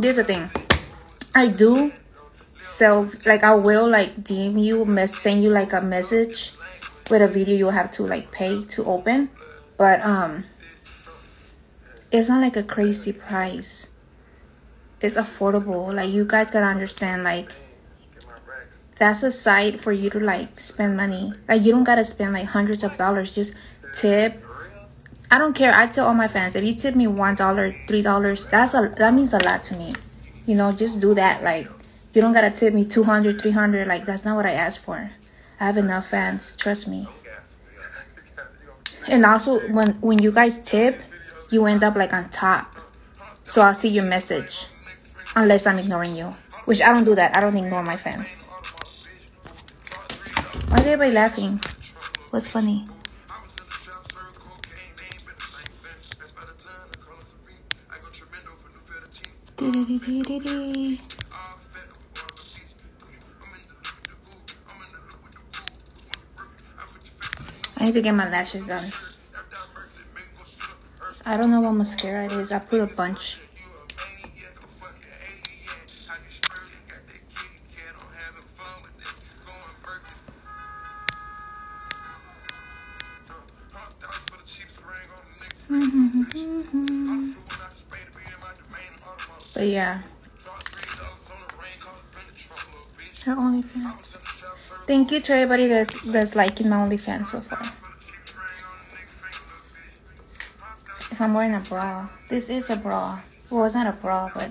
This is the thing. I do sell like I will like DM you, mess send you like a message with a video you'll have to like pay to open. But um it's not like a crazy price. It's affordable. Like you guys gotta understand like that's a site for you to like spend money. Like you don't gotta spend like hundreds of dollars. Just tip. I don't care. I tell all my fans if you tip me one dollar, three dollars, that's a that means a lot to me. You know, just do that. Like you don't gotta tip me 200, 300. Like that's not what I asked for. I have enough fans. Trust me. And also when when you guys tip, you end up like on top. So I'll see your message. Unless I'm ignoring you. Which I don't do that. I don't ignore my fans. Why is everybody laughing? What's funny? I need to get my lashes done. I don't know what mascara it is. I put a bunch. Mm-hmm. But yeah. Her OnlyFans. Thank you to everybody that's that's liking my OnlyFans so far. If I'm wearing a bra, this is a bra. Well, it's not a bra, but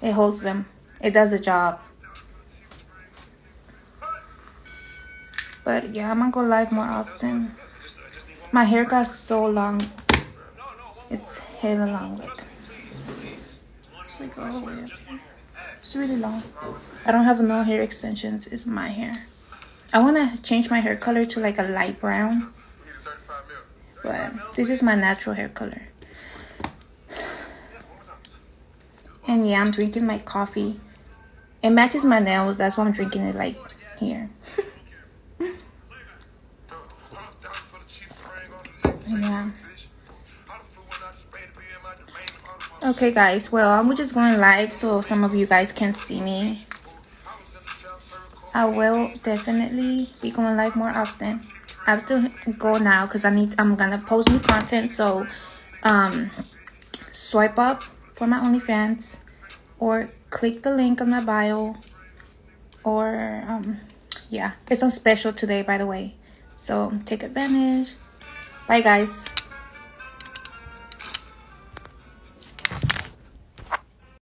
it holds them. It does the job. But yeah, I'm gonna go live more often. My hair got so long. It's hella long, like. It's like all the way up. It's really long. I don't have no hair extensions. It's my hair. I want to change my hair color to like a light brown. But this is my natural hair color. And yeah, I'm drinking my coffee. It matches my nails. That's why I'm drinking it like here. Okay, guys. Well, I'm just going live so some of you guys can see me. I will definitely be going live more often. I have to go now because I need. I'm gonna post new content. So, um, swipe up for my OnlyFans, or click the link on my bio, or um, yeah, it's on special today, by the way. So take advantage. Bye, guys.